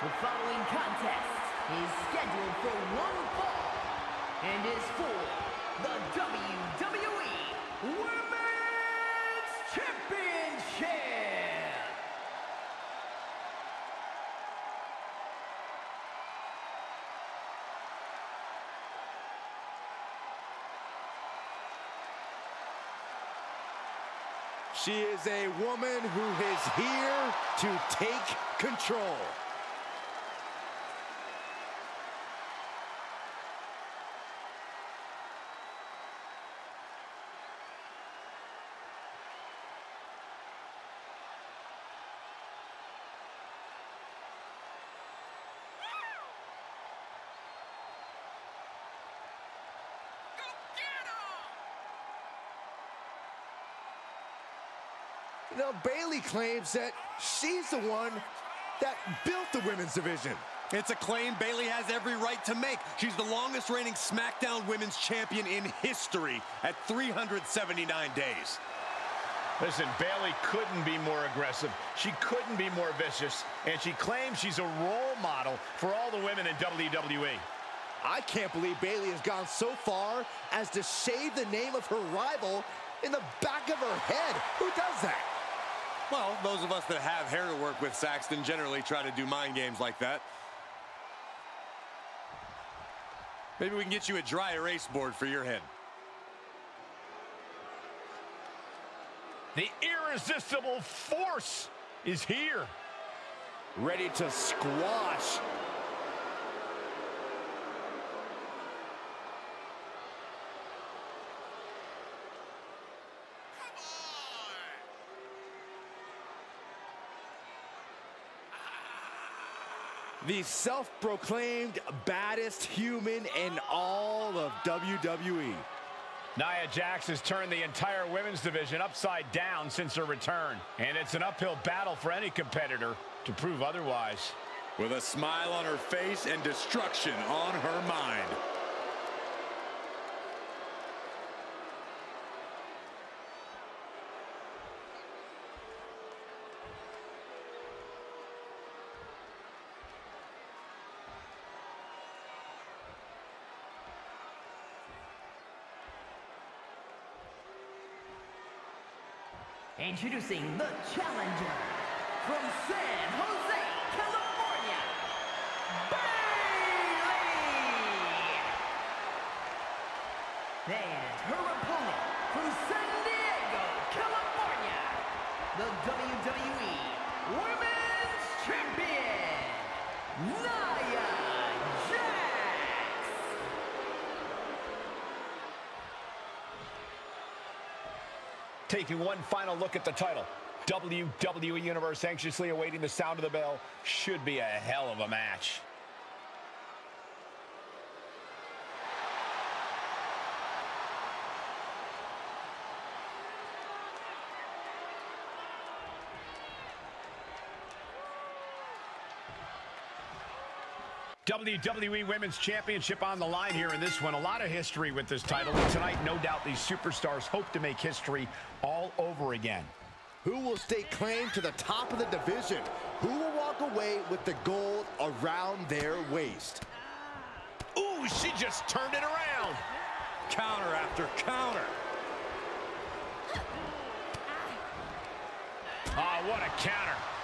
The following contest is scheduled for one fall and is for the WWE Women's Championship. She is a woman who is here to take control. You know, Bayley claims that she's the one that built the women's division. It's a claim Bayley has every right to make. She's the longest reigning SmackDown Women's Champion in history at 379 days. Listen, Bayley couldn't be more aggressive. She couldn't be more vicious. And she claims she's a role model for all the women in WWE. I can't believe Bayley has gone so far as to shave the name of her rival in the back of her head. Who does that? Well, those of us that have hair to work with Saxton generally try to do mind games like that. Maybe we can get you a dry erase board for your head. The irresistible force is here. Ready to squash. The self-proclaimed baddest human in all of WWE. Nia Jax has turned the entire women's division upside down since her return. And it's an uphill battle for any competitor to prove otherwise. With a smile on her face and destruction on her mind. Introducing the challenger from San Jose, California, Bayley! And her opponent from San Diego, California, the WWE Women's Champion, Nia Jax! Taking one final look at the title. WWE Universe anxiously awaiting the sound of the bell. Should be a hell of a match. WWE Women's Championship on the line here in this one. A lot of history with this title. And tonight, no doubt, these superstars hope to make history all over again. Who will stake claim to the top of the division? Who will walk away with the gold around their waist? Ooh, she just turned it around. Counter after counter. Ah, what a counter.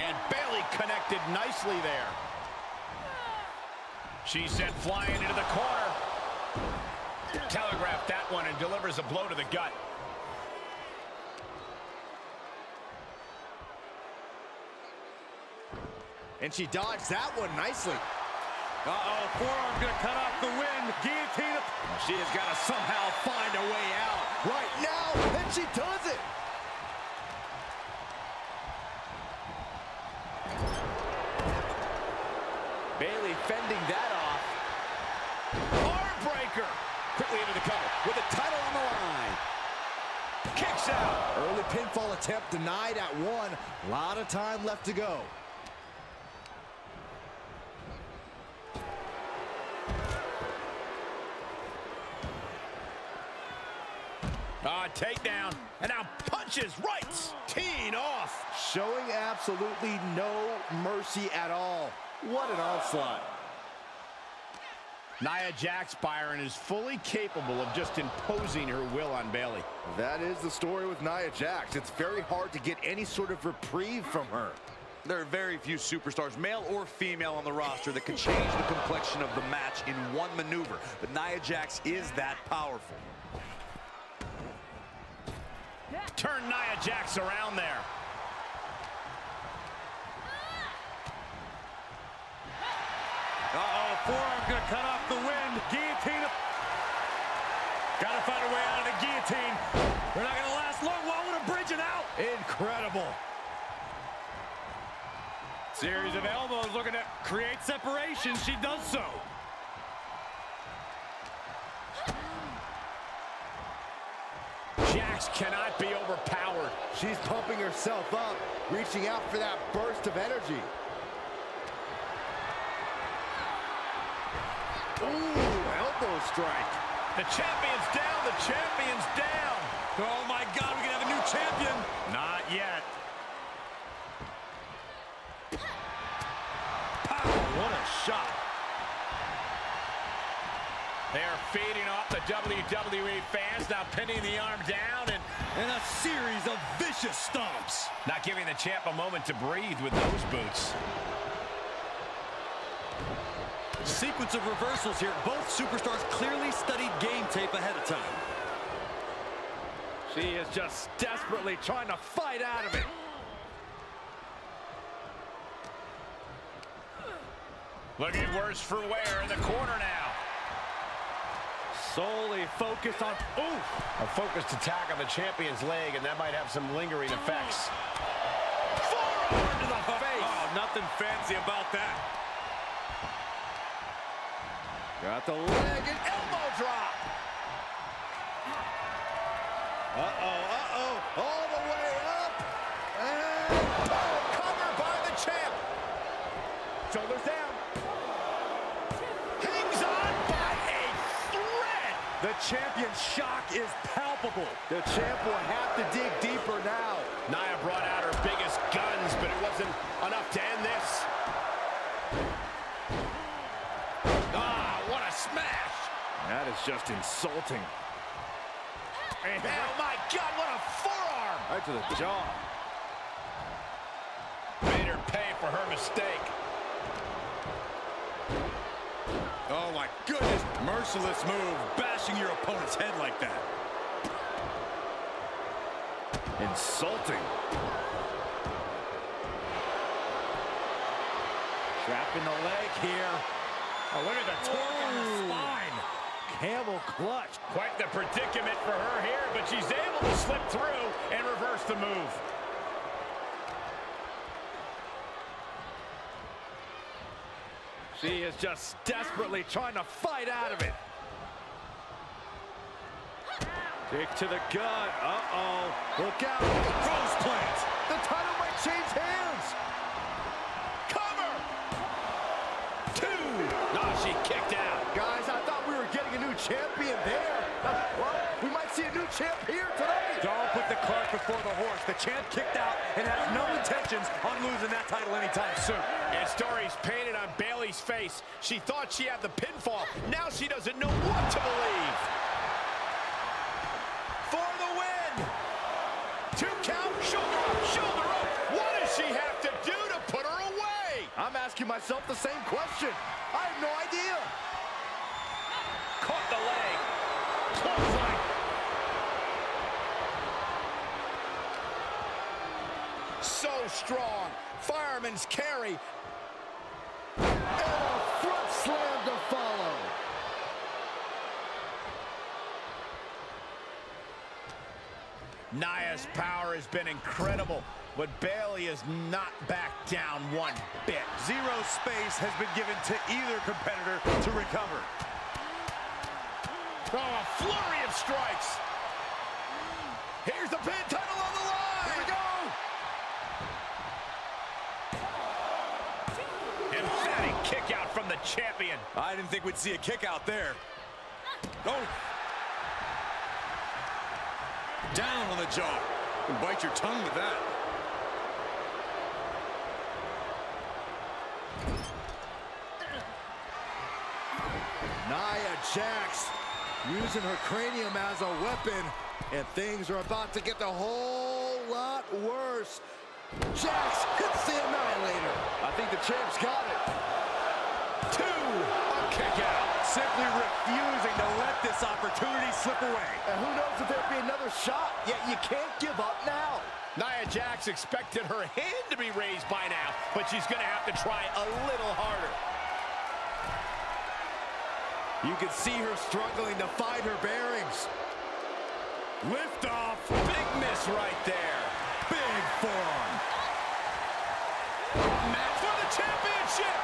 And Bayley connected nicely there. She sent flying into the corner. Telegraphed that one and delivers a blow to the gut. And she dodged that one nicely. Uh-oh, forearm gonna cut off the wind. Guillotine. She has got to somehow find a way out right now, and she does it. Bayley fending that off. Arm breaker. Quickly into the cover with the title on the line. Kicks out. Early pinfall attempt denied at one. A lot of time left to go. Ah, takedown. And now punches, rights. Teeing off. showing absolutely no mercy at all. What an onslaught. Nia Jax Byron is fully capable of just imposing her will on Bayley. That is the story with Nia Jax. It's very hard to get any sort of reprieve from her. There are very few superstars, male or female, on the roster that can change the complexion of the match in one maneuver. But Nia Jax is that powerful. Turn Nia Jax around there. Uh-oh, forearm's gonna cut off the wind. Guillotine. Gotta find a way out of the guillotine. They're not gonna last long. Why would a bridge it out? Incredible. Series of elbows looking to create separation. She does so. Jax cannot be overpowered. She's pumping herself up, reaching out for that burst of energy. Ooh, elbow strike. The champion's down. The champion's down. Oh my God, we can have a new champion. Not yet. Pow, what a shot. They are feeding off the WWE fans, now pinning the arm down and And a series of vicious stomps. not giving the champ a moment to breathe with those boots. Sequence of reversals here. Both superstars clearly studied game tape ahead of time. She is just desperately trying to fight out of it. Looking worse for wear in the corner now. Solely focused on, oof. A focused attack on the champion's leg, and that might have some lingering effects. Forearm to the face. Oh, nothing fancy about that. Got the leg and elbow drop. Uh-oh, uh-oh, all the way up. And oh, cover by the champ. Shoulders down. Hangs on by a thread. The champion's shock is palpable. The champ will have to dig deeper now. Nia brought out her biggest guns, but it wasn't enough to end this. Smash. That is just insulting. Oh, my God, what a forearm. Right to the jaw. Made her pay for her mistake. Oh my goodness, merciless move, bashing your opponent's head like that. Insulting. Trapping the leg here. Oh, look at the torque on the spine. Camel clutch. Quite the predicament for her here, but she's able to slip through and reverse the move. She is just desperately trying to fight out of it. Kick to the gut. Uh-oh. Look out. Cross plant. The title might change hands. She kicked out. Guys, I thought we were getting a new champion there. Uh, well, we might see a new champ here tonight. Don't put the cart before the horse. The champ kicked out and has no intentions on losing that title anytime soon. And stories painted on Bayley's face. She thought she had the pinfall. Now she doesn't know what to believe. For the win! Two count, shoulder up, shoulder up. What does she have to do to put her? I'm asking myself the same question. I have no idea. Caught the leg. Close Clothesline. So strong. Fireman's carry. And a front slam to follow. Nia's power has been incredible, but Bayley is not backed down one bit. Zero space has been given to either competitor to recover. Oh, a flurry of strikes. Here's the pin title on the line. Here we go. Emphatic kick out from the champion. I didn't think we'd see a kick out there. Oh. Down on the jaw. You bite your tongue with that. Nia Jax using her cranium as a weapon, and things are about to get a whole lot worse. Jax hits the Annihilator. I think the champ's got it. Two, a kick out. Simply refusing to let this opportunity slip away. And who knows if there'll be another shot, yet you can't give up now. Nia Jax expected her hand to be raised by now, but she's going to have to try a little harder. You can see her struggling to find her bearings. Lift off. Big miss right there. Big forearm. Match for the championship.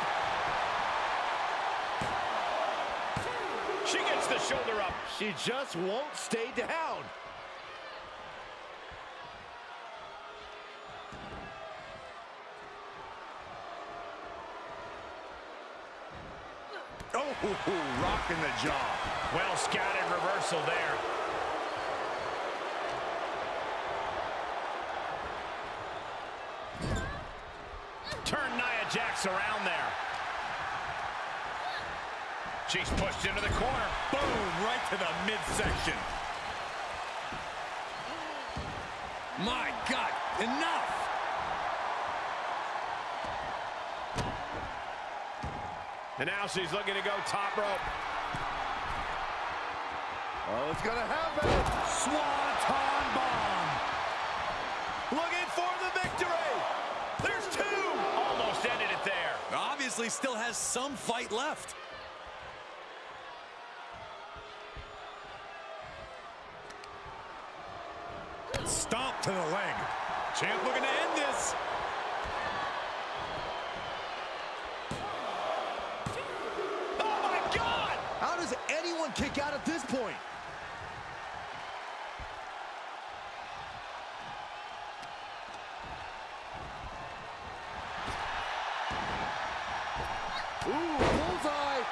She gets the shoulder up. She just won't stay down. Oh, rocking the jaw. Well scouted reversal there. Turn Nia Jax around there. She's pushed into the corner. Boom, right to the midsection. My God, enough. And now she's looking to go top rope. Oh, it's gonna happen. Swanton bomb. Looking for the victory. There's two. Almost ended it there. Obviously still has some fight left. Stomp to the leg. Champ looking to end this. Oh, my God. How does anyone kick out at this point? Ooh, bullseye.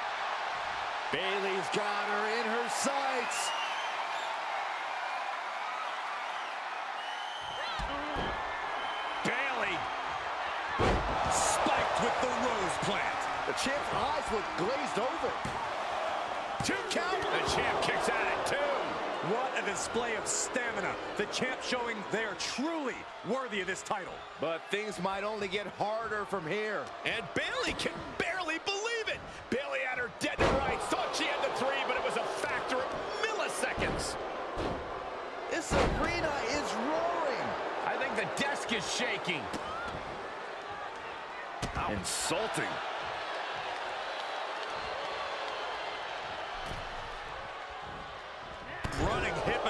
Bayley's got her in her sights. Bayley. Spiked with the rose plant. The champ's eyes look glazed over. Two count. The champ kicks out at two. What a display of stamina. The champ showing they are truly worthy of this title. But things might only get harder from here. And Bayley can barely believe it. Bayley had her dead to rights. Thought she had the three, but it was a factor of milliseconds. This arena is roaring. I think the desk is shaking. Insulting.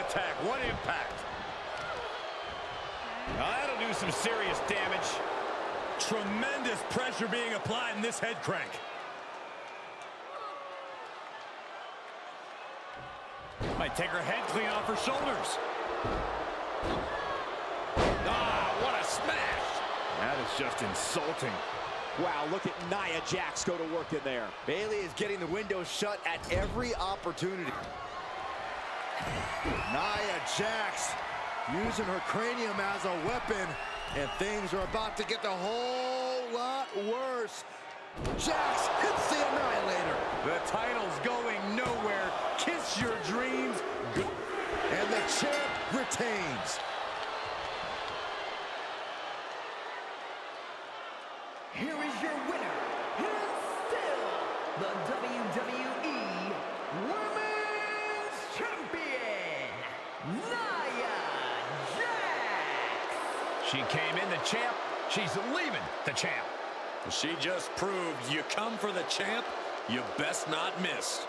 Attack. What impact? Now, that'll do some serious damage. Tremendous pressure being applied in this head crank. Might take her head clean off her shoulders. Ah, what a smash. That is just insulting. Wow, look at Nia Jax go to work in there. Bayley is getting the window shut at every opportunity. Nia Jax using her cranium as a weapon, and things are about to get a whole lot worse. Jax hits the Annihilator, The title's going nowhere. Kiss your dreams. and the champ retains. Here is your winner, and still the WWE Women's Champion, Nia Jax. She came in the champ. She's leaving the champ. She just proved you come for the champ, you best not miss.